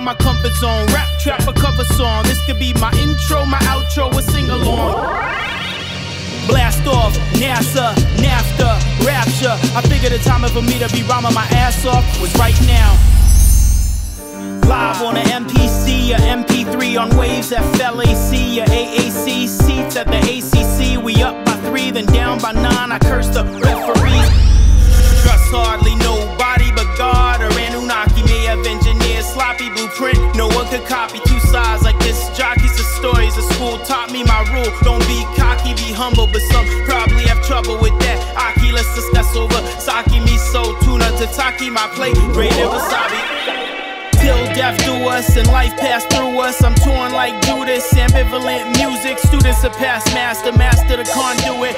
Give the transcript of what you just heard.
out my comfort zone. Rap, trap, a cover song. This could be my intro, my outro, a sing along. Blast off, NASA, NAFTA, Rapture. I figured the time for me to be rhyming my ass off was right now. Live on an MPC or MP3 on waves FLAC or AAC. Seats at the ACC. We up by three, then down by nine. I curse the referees. Blueprint. No one could copy two sides like this. Jockeys the stories of school taught me my rule. Don't be cocky, be humble, but some probably have trouble with that. Aki, let's discuss over sake, miso, tuna, tataki, my plate, greater wasabi. Till death do us and life pass through us. I'm torn like Judas, ambivalent music. Students are past master, master the conduit.